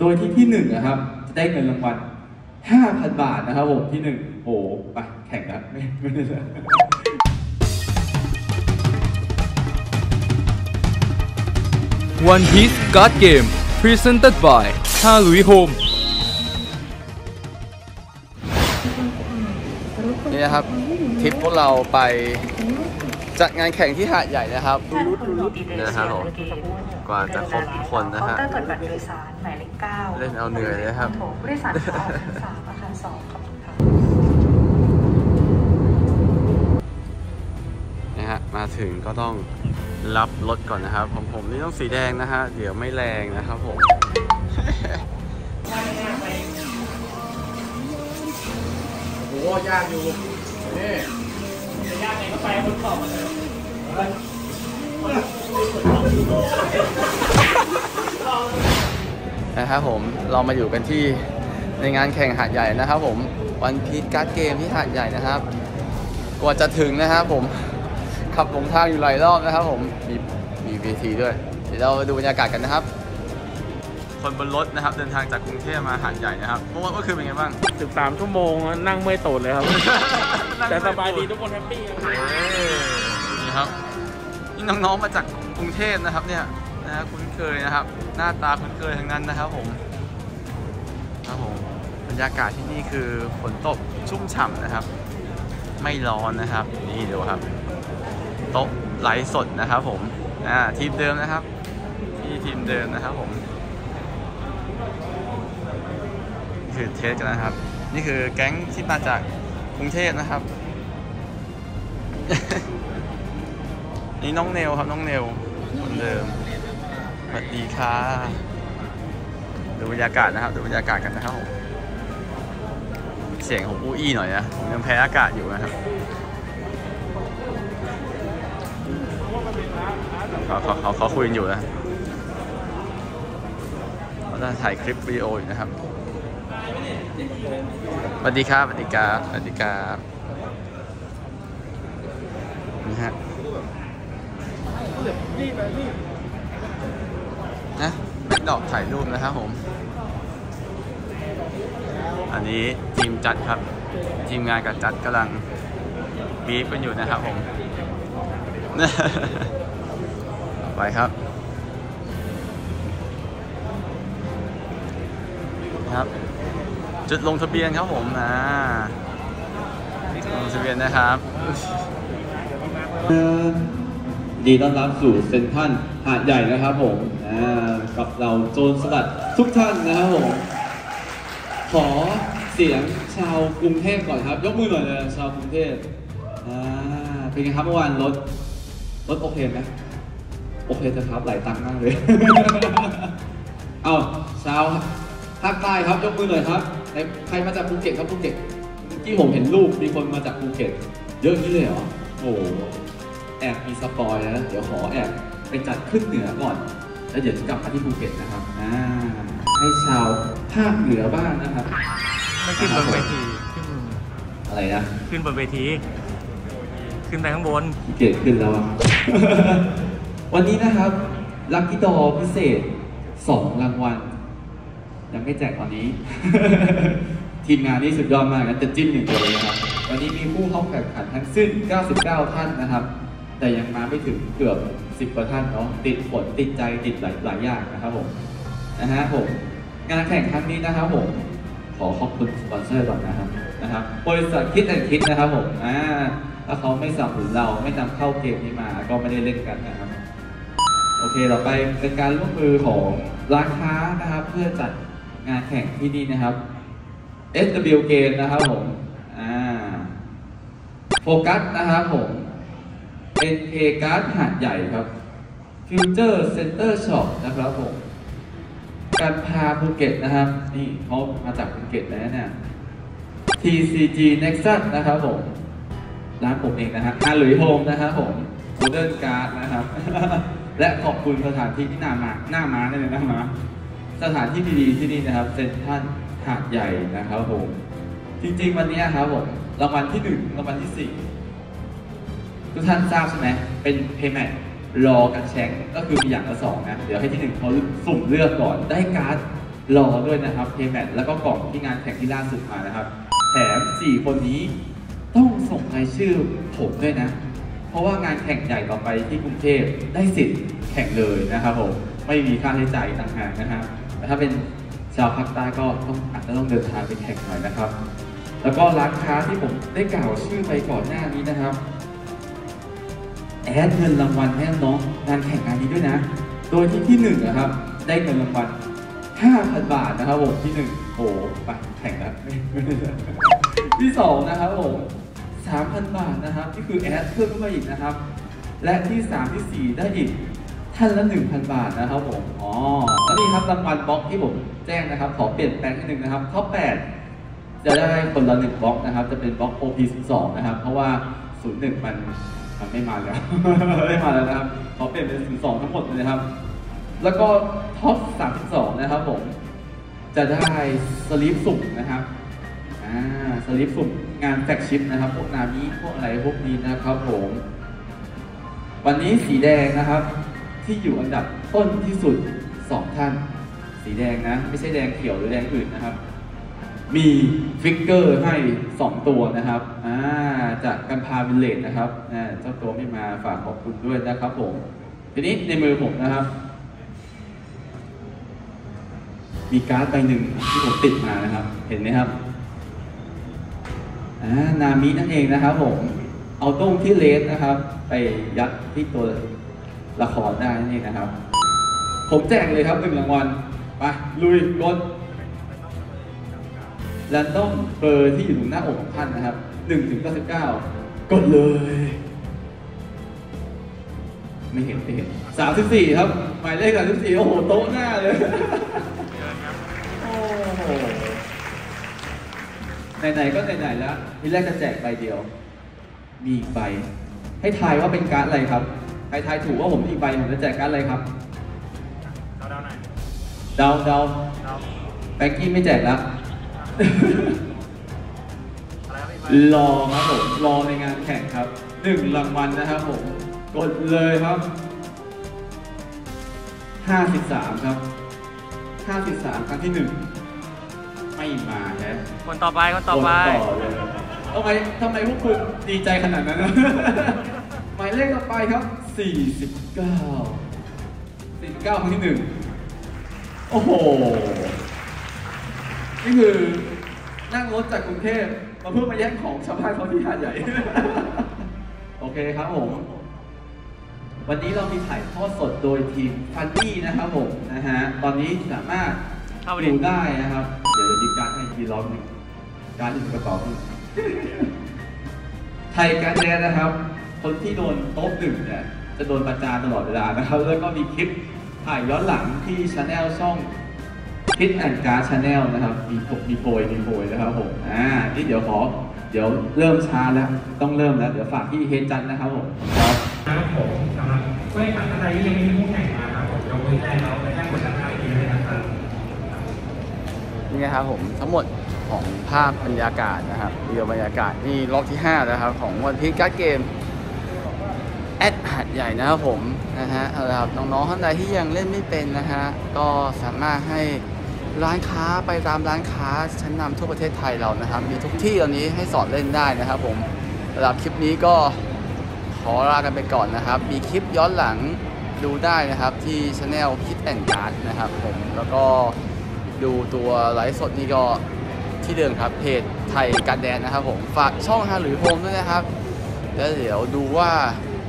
โดยที่ที่หนึ่งนะครับ จะได้เงินรางวัล5,000 บาทนะครับผมที่หนึ่งโอ้โหไปแข่งกันไม่ไม่ได้เลย One Piece Card Game Presented by ฮาลุยโฮมนี่นะครับทริปพวกเราไปจัดงานแข่งที่หาดใหญ่นะครับนะครับผม กว่าจะครบทุกคนนะฮะเคาน์เตอร์กดบัตรโดยสารหมายเลขเก้าเล่นเอาเหนื่อยเลยครับโถผู้โดยสารขาออกชั้นสามอาคารสองขอบคุณค่ะนะฮะมาถึงก็ต้องรับรถก่อนนะครับของผมนี่ต้องสีแดงนะฮะ เดี๋ยวไม่แรงนะครับผมโอ้ยากอยู่นี่ยากไงก็ไปบนขอบมาเลย นะครับผมเรามาอยู่กันที่ในงานแข่งหาดใหญ่นะครับผมวันพีทการ์ดเกมที่หาดใหญ่นะครับ กว่าจะถึงนะครับผมขับหลงทางอยู่หลายรอบนะครับผมมีมีเวทีด้วย เดี๋ยวเราไปดูบรรยากาศกันนะครับ คนบนรถนะครับ เดินทางจากกรุงเทพมาหาดใหญ่นะครับเมื่อวันเมื่อคืนเป็นไงบ้าง13ชั่วโมงนั่งเมื่อยโตดเลยครับ แต่สบายดีทุกคนแฮปปี้ครับนี่ครับนี่น้องๆมาจาก กรุงเทพนะครับเนี่ยนะฮะคุ้นเคยนะครับ หน้าตาคุ้นเคยทั้งนั้นนะครับผมครับผมบรรยากาศที่นี่คือฝนตกชุ่มฉ่ำนะครับ ไม่ร้อนนะครับนี่ดูครับโต๊ะไลฟ์สดนะครับผมอ่าทีมเดิมนะครับที่ทีมเดิมนะครับผมนี่คือเทสกันนะครับ นี่คือแก๊งที่มาจากกรุงเทพนะครับนี่น้องเนวครับน้องเนว เดิมสวัสดีค่ะดูบรรยากาศนะครับดูบรรยากาศกันนะครับผมเสียงของอูอี้หน่อยนะผมยังแพ้อากาศอยู่นะครับเขาเขาเขาเขาคุยกันอยู่นะเขาจะถ่ายคลิปวิดีโออยู่นะครับสวัสดีครับสวัสดีครับสวัสดีครับนี่ฮะ นะดอกถ่ายรูปนะครับผม อันนี้ทีมจัดครับ ทีมงานกับจัดกำลังบีฟกันอยู่นะครับผม ไปครับครับ จุดลงทะเบียนครับผมนะลงทะเบียนนะครับ ดีต้อนรับสู่เซ็นทรัลหาดใหญ่นะครับผมอ่ากับเราโจรสลัดทุกท่านนะครับผมขอเสียงชาวกรุงเทพก่อนครับ ยกมือหน่อยเลยชาวกรุงเทพอ่าเป็นไงครับเมื่อวานรถรถโอเคไหมโอเคจะครับหลายตังค์มากเลย เอาชาวภาคใต้ครับยกมือหน่อยครับใครมาจากภูเก็ตครับภูเก็ตเมื่อกี้ผมเห็นรูปมีคนมาจากภูเก็ต เยอะนี่เลยเหรอโอ้โแอบมี spoil นะเดี๋ยวขอแอบไปจัดขึ้นเหนือก่อน แล้วเดี๋ยวจะกลับมาที่ภูเก็ตนะครับอ่าให้ชาวภาคเหนือบ้างนะครับไม่ขึ้นบนเวที ขึ้นอะไรนะ ขึ้นบนเวที ขึ้นไปข้างบนภูเก็ตขึ้นแล้วอะ วันนี้นะครับลัคกี้ดอพิเศษสองรางวัลยังไม่แจกตอนนี้ ทีมงานนี่สุดยอดมากนะจะจิ้มอย่างเดียวเลยนะครับ วันนี้มีผู้เข้าแข่งขันทั้งสิ้น 99 ท่านนะครับ แต่ยังมาไม่ถึงเกือบ 10กว่าท่านเนาะติดฝนติดใจติดหลายหลายอย่างนะครับผมนะฮะผมงานแข่งครั้งนี้นะครับผมขอขอบคุณสปอนเซอร์ก่อนนะครับนะครับบริษัทคิดแอนคิดนะครับผมอ่าถ้าเขาไม่สนับสนุนเราไม่นำเข้าเกมนี้มาก็ไม่ได้เล่นกันนะครับ โอเคต่อไปเป็นการร่วมมือของร้านค้านะครับ เพื่อจัดงานแข่งที่นี่นะครับ SW Game นะครับผมอ่าโฟกัสนะครับผม NK Card หาดใหญ่ครับ Future Center Shop นะครับผม การพาภูเก็ตนะครับ นี่เขามาจากภูเก็ตแล้วเนี่ย TCG Nexus นะครับผม ร้านผมเองนะฮะฮาหลุยโฮมนะครับผม Modern Card นะครับ และขอบคุณสถานที่ที่หน้ามาหน้ามาเนี่ยนะมา สถานที่ดีๆที่นี่นะครับเซ็นทรัลหาดใหญ่นะครับผม จริงๆวันนี้ครับผมรางวัลที่หนึ่งรางวัลที่สี่ ทุกท่านทราบใช่ไหมเป็นเพย์แมทรอกันแชงก็คือมีอย่างละสองนะ เดี๋ยวให้ที่หนึ่งเขาสุ่มเลือกก่อนได้การ์ดรอด้วยนะครับเพย์แมทแล้วก็กล่องที่งานแข่งที่ล่าสุดมานะครับ แถม 4 คนนี้ต้องส่งรายชื่อผมด้วยนะ เพราะว่างานแข่งใหญ่ต่อไปที่กรุงเทพได้สิทธิ์แข่งเลยนะครับผมไม่มีค่าใช้จ่ายต่างหากนะฮะแต่ถ้าเป็นชาวภาคใต้ก็ต้องอาจจะต้องเดินทางไปแข่งหน่อยนะครับ แล้วก็ร้านค้าที่ผมได้กล่าวชื่อไปก่อนหน้านี้นะครับ แอดเงินรางวัลให้น้องงานแข่งงานนี้ด้วยนะ โดยที่ที่หนึ่งนะครับ ได้เงินรางวัล5,000 บาทนะครับผมที่หนึ่งโอ้โหไปแข่งแล้วที่สองนะครับผม3,000 บาทนะครับที่คือแอดเพิ่มขึ้นมาอีกนะครับ และที่สามที่สี่ได้อีกท่านละ 1,000 บาทนะครับผม อ๋อแล้วนี่ครับรางวัลบล็อกที่ผมแจ้งนะครับ ขอเปลี่ยนแปลงนิดนึงนะครับ top 8จะได้คนละหนึ่งบล็อกนะครับ จะเป็นบล็อก OP12 นะครับ เพราะว่า 01 มัน มันไม่มาแล้ว ไม่มาแล้วนะครับขอเปลี่ยนเป็น02ทั้งหมดเลยนะครับ แล้วก็ top 32นะครับผม จะได้ sleeve สุ่มนะครับอ่า sleeve สุ่มงาน flagship นะครับพวกนามิพวกอะไรพวกนี้นะครับผม วันนี้สีแดงนะครับที่อยู่อันดับต้นที่สุด2ท่าน สีแดงนะ ไม่ใช่แดงเขียวหรือแดงอื่นนะครับ มี figure ให้ 2 ตัวนะครับอ่าจาก Gunpla Village นะครับอ่าเจ้าตัวไม่มาฝากขอบคุณด้วยนะครับผม ทีนี้ในมือผมนะครับ มีการ์ดใบหนึ่งที่ผมติดมานะครับ เห็นไหมครับอ่านามินั่นเองนะครับผม เอาต้งที่เลสนะครับ ไปยัดที่ตัวละครได้นั่นเองนะครับ ผมแจกเลยครับหนึ่งรางวัลไปลุยกด แรนดอมเบอร์ที่อยู่ตรงหน้าอกของท่านนะครับ1ถึง99 กดเลย ไม่เห็นไม่เห็น34 ครับ หมายเลข34 โอ้โห โต๊ะหน้าเลยโอ้โหไหนๆก็ไหนๆแล้วทีแรกจะแจกใบเดียว มีอีกใบ ให้ทายว่าเป็นการ์ดอะไรครับ ใครทายถูกว่าผมมีอีกใบผมจะแจกการ์ดอะไรครับเดาเดาแบงกี้ไม่แจกแล้ว รอครับผมรอในงานแข่งครับหนึ่งรางวัลนะครับผม กดเลยครับห้าสิบสามครับห้าสิบสามครั้งที่หนึ่งไม่มาแฮะคนต่อไปคนต่อไปวนต่อเลยทำไมทำไมพวกคุณดีใจขนาดนั้นนะหมายเลขต่อไปครับสี่สิบเก้าสี่สิบเก้าครั้งที่หนึ่งโอ้โห นี่คือ นั่งรถจากกรุงเทพมาเพื่อมาแย่งของชาวบ้านเขาที่หาดใหญ่ โอเคครับผม วันนี้เรามีถ่ายทอดสดโดยทีมฟันนี่นะครับผมนะฮะ ตอนนี้สามารถเข้าไปดิดูได้นะครับ เดี๋ยวจะดีการดให้ทีร้องหนึ่งการดอยู่ในกระเป๋าหนึ่งไทยการแดนนะครับ คนที่โดนโต๊ะหนึ่งเนี่ยจะโดนประจานตลอดเวลานะครับ แล้วก็มีคลิปถ่ายย้อนหลังที่ช anel ช่อง พิทแอนการ์ชาแนลนะครับมีปกมีโปรยมีโปรยนะครับผมอ่านี่เดี๋ยวขอเดี๋ยวเริ่มช้าแล้วต้องเริ่มแล้ว เดี๋ยวฝากพี่เฮจันนะครับผมครับครับผมสำหรับผู้แข่งขันท่านใดที่ยังไม่มีผู้แข่งมาครับผมยกมือได้แล้วไปแจ้งประชาชนทีเลยนะครับนี่นะครับผมทั้งหมดของภาพบรรยากาศนะครับวิดีโอบรรยากาศนี่รอบที่5นะครับของวันพีการ์ดเกมแอดหัดใหญ่นะครับผมนะฮะเอาละครับน้องๆท่านใดที่ยังเล่นไม่เป็นนะฮะก็สามารถให้ ร้านค้าไปตามร้านค้าชั้นนำทั่วประเทศไทยเรานะครับ มีทุกที่ตอนนี้ให้สอนเล่นได้นะครับผมสำหรับคลิปนี้ก็ขอลากันไปก่อนนะครับ มีคลิปย้อนหลังดูได้นะครับที่ช anel คิดแอนการ์ดนะครับผมแล้วก็ดูตัวไลฟ์สดนี่ก็ที่เดิมครับเพจไทยการแดนนะครับผมฝากช่องฮาหรือโฮมด้วยนะครับ แล้วเดี๋ยวดูว่า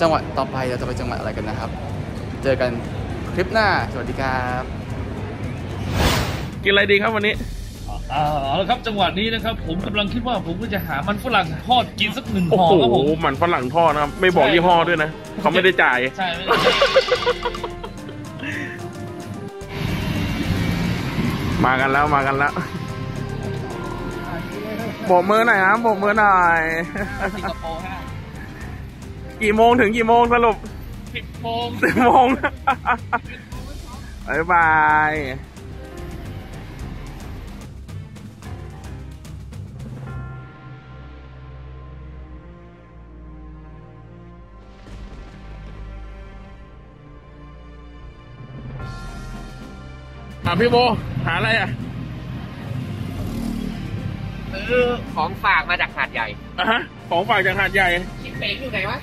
จังหวัดต่อไปเราจะไปจังหวัดอะไรกันนะครับ เจอกันคลิปหน้าสวัสดีครับ กินอะไรดีครับวันนี้อ่าเอาละครับจังหวะนี้นะครับ ผมกำลังคิดว่าผมก็จะหามันฝรั่งทอดกินสักหนึ่งโอ้ห่อโหครับผมมันฝรั่งทอดนะครับไม่บอกใช่ยี่ห้อด้วยนะเขาไม่ได้จ่ายใช่ไม่ได้มากันแล้วมากันแล้วโบกมือหน่อยครับโบกมือหน่อยสิงคโปร์ฮะกี่โมงถึงกี่โมงสรุปสิบโมงสิบโมงบายบายามพี่โบหาอะไรอะซื้อของฝากมาจากหาดใหญ่อะฮะของฝากจากหาดใหญ่ คิดเป๋งอยู่ไหนวะ